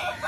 Oh,